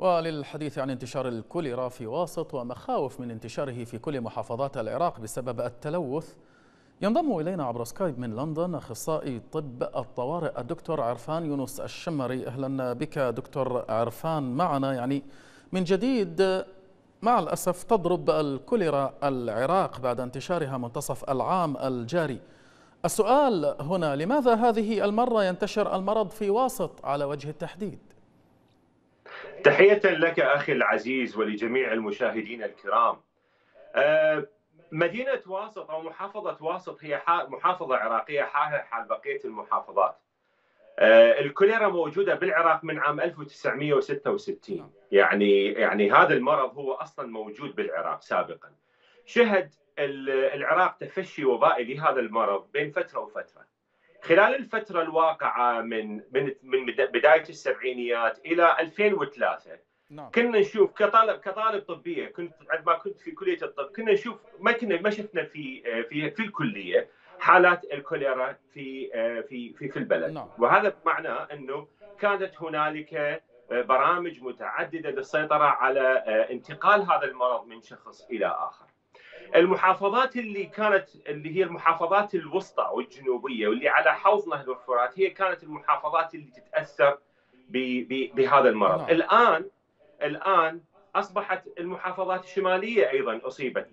وللحديث عن انتشار الكوليرا في واسط ومخاوف من انتشاره في كل محافظات العراق بسبب التلوث ينضم إلينا عبر سكايب من لندن أخصائي طب الطوارئ الدكتور عرفان يونس الشمري. أهلا بك دكتور عرفان معنا. يعني من جديد مع الأسف تضرب الكوليرا العراق بعد انتشارها منتصف العام الجاري. السؤال هنا لماذا هذه المرة ينتشر المرض في واسط على وجه التحديد؟ تحية لك أخي العزيز ولجميع المشاهدين الكرام. أه، مدينة واسط أو محافظة واسط هي محافظة عراقية حالها حال بقية المحافظات. أه، الكوليرا موجودة بالعراق من عام 1966 يعني يعني هذا المرض هو أصلا موجود بالعراق سابقا. شهد العراق تفشي وبائي لهذا المرض بين فترة وفترة. خلال الفترة الواقعة من من من بداية السبعينيات إلى 2003 نعم. كنا نشوف كطالب كطالب طبية كنت عندما كنت في كلية الطب كنا نشوف ما كنا ما شفنا في في في الكلية حالات الكوليرا في في في في البلد نعم. وهذا معناه إنه كانت هنالك برامج متعددة للسيطرة على انتقال هذا المرض من شخص إلى آخر. المحافظات اللي كانت اللي هي المحافظات الوسطى والجنوبية واللي على حوض نهر الفرات هي كانت المحافظات اللي تتأثر بهذا المرض نعم. الآن الآن أصبحت المحافظات الشمالية أيضا أصيبت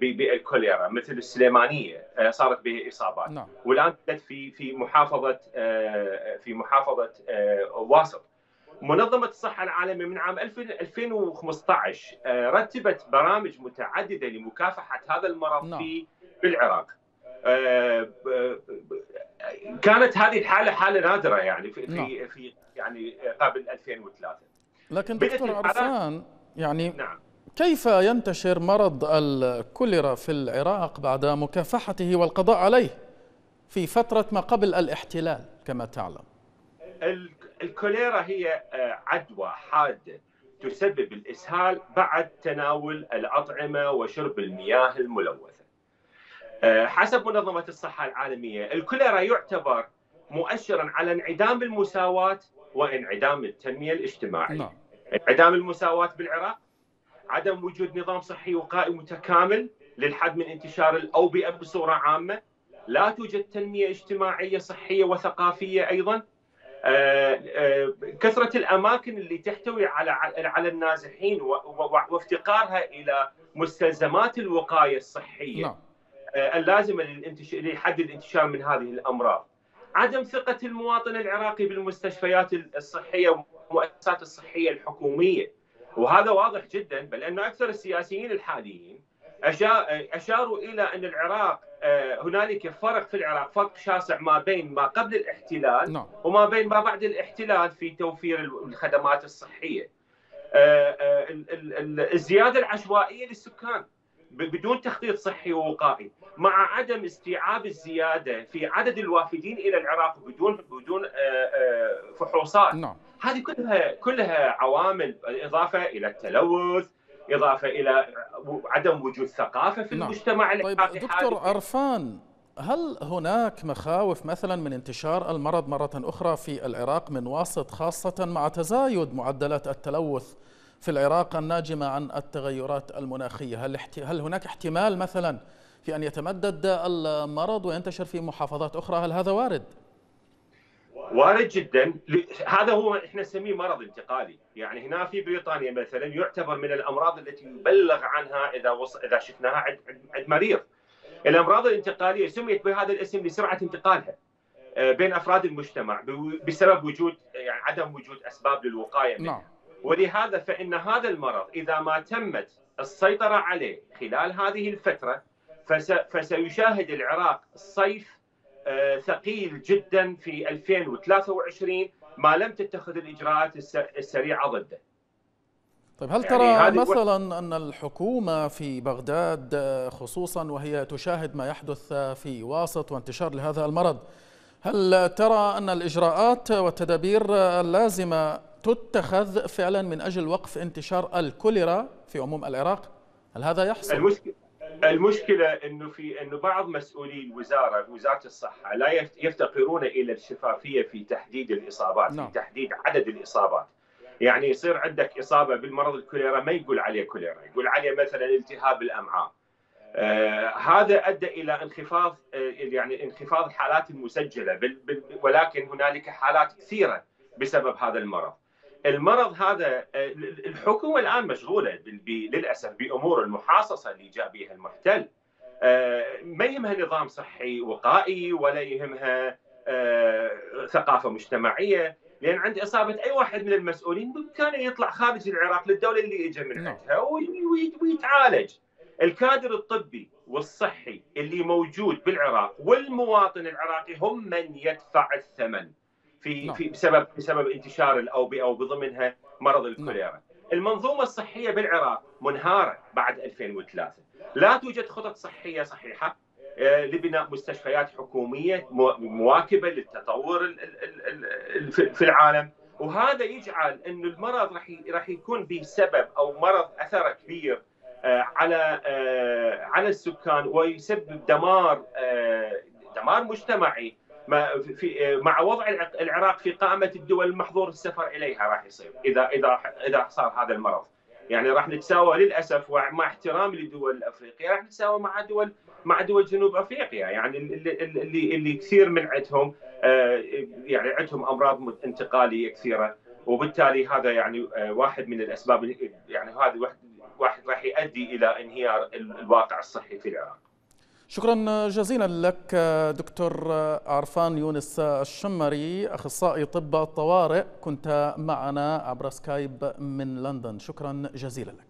بالكوليرا مثل السليمانية آه، صارت به إصابات نعم. والآن في في محافظة آه، في محافظة آه، واسط منظمة الصحة العالمية من عام 2015 آه، رتبت برامج متعددة لمكافحة هذا المرض نعم. في في العراق. آه، كانت هذه الحالة حالة نادرة يعني في نعم. في يعني قبل 2003 لكن دكتور عرفان يعني نعم. كيف ينتشر مرض الكوليرا في العراق بعد مكافحته والقضاء عليه في فترة ما قبل الاحتلال كما تعلم؟ الكوليرا هي آه، عدوى حادة تسبب الإسهال بعد تناول الأطعمة وشرب المياه الملوثة. آه، حسب منظمة الصحة العالمية الكوليرا يعتبر مؤشرا على انعدام المساواة وانعدام التنمية الاجتماعية. نعم. انعدام المساواة بالعراق عدم وجود نظام صحي وقائي متكامل للحد من انتشار الأوبئة بصورة عامة لا توجد تنمية اجتماعية صحية وثقافية أيضا كثرة الأماكن اللي تحتوي على على النازحين وافتقارها إلى مستلزمات الوقاية الصحية نعم. آه، اللازمه لحد الانتشار من هذه الأمراض. عدم ثقة المواطن العراقي بالمستشفيات الصحية والمؤسسات الصحية الحكومية وهذا واضح جدا بل أن أكثر السياسيين الحاليين أشاروا إلى أن العراق آه، هنالك فرق في العراق فرق شاسع ما بين ما قبل الاحتلال نعم. وما بين ما بعد الاحتلال في توفير الخدمات الصحية آه، آه، الزيادة العشوائية للسكان بدون تخطيط صحي ووقائي مع عدم استيعاب الزيادة في عدد الوافدين إلى العراق بدون بدون فحوصات نعم. هذه كلها كلها عوامل إضافة إلى التلوث إضافة إلى عدم وجود ثقافة في نعم. المجتمع طيب دكتور عرفان هل هناك مخاوف مثلا من انتشار المرض مرة أخرى في العراق من واسط خاصة مع تزايد معدلات التلوث في العراق الناجمة عن التغيرات المناخية هل, هل هناك احتمال مثلا في أن يتمدد المرض وينتشر في محافظات أخرى هل هذا وارد؟ وارد جدا. هذا هو إحنا نسميه مرض انتقالي. يعني هنا في بريطانيا مثلا يعتبر من الأمراض التي يبلغ عنها إذا وص... إذا شفناها عند عند مريض. الأمراض الانتقالية سميت بهذا الاسم لسرعة انتقالها آه، بين أفراد المجتمع بسبب وجود يعني عدم وجود أسباب للوقاية منها. نعم. ولهذا فإن هذا المرض إذا ما تمت السيطرة عليه خلال هذه الفترة فس... فسيشاهد العراق صيف ثقيل جدا في 2023 ما لم تتخذ الإجراءات السريعة ضده. طيب هل ترى يعني مثلا أن الحكومة في بغداد آه، خصوصا وهي تشاهد ما يحدث في واسط وانتشار لهذا المرض هل ترى أن الإجراءات والتدابير اللازمة تتخذ فعلا من أجل وقف انتشار الكوليرا في عموم العراق؟ هل هذا يحصل؟ المشكلة المشكلة إنه في إنه بعض مسؤولي الوزارة وزارة الصحة لا يفتقرون إلى الشفافية في تحديد الإصابات نعم. في تحديد عدد الإصابات يعني يصير عندك إصابة بالمرض الكوليرا ما يقول عليه كوليرا يقول عليه مثلا التهاب الأمعاء آه هذا أدى إلى انخفاض آه يعني انخفاض الحالات المسجله ولكن هنالك حالات كثيرة بسبب هذا المرض. المرض هذا آه الحكومة الآن مشغولة للأسف بأمور المحاصصة اللي جاء بها المحتل. آه ما يهمها نظام صحي وقائي ولا يهمها آه ثقافة مجتمعية لأن عند إصابة أي واحد من المسؤولين بإمكانه يطلع خارج العراق للدولة اللي اجى من عندها ويتعالج. الكادر الطبي والصحي اللي موجود بالعراق والمواطن العراقي هم من يدفع الثمن في في بسبب بسبب انتشار الاوبئه وبضمنها مرض الكوليرا. المنظومة الصحية بالعراق منهارة بعد 2003 لا توجد خطط صحية صحيحة لبناء مستشفيات حكومية مواكبة للتطور في العالم. وهذا يجعل انه المرض راح راح يكون بسبب أو مرض اثره كبير على على السكان ويسبب دمار دمار مجتمعي في مع وضع العراق في قائمه الدول المحظور السفر إليها راح يصير اذا إذا إذا صار هذا المرض يعني راح نتساوى للأسف ومع احترامي لدول أفريقيا راح نتساوى مع دول مع دول جنوب أفريقيا يعني اللي اللي, اللي كثير من عندهم يعني عندهم أمراض انتقالية كثيرة وبالتالي هذا يعني واحد من الأسباب يعني واحد واحد راح يؤدي إلى انهيار الواقع الصحي في العراق. شكرا جزيلا لك دكتور عرفان يونس الشمري أخصائي طب الطوارئ كنت معنا عبر سكايب من لندن شكرا جزيلا لك.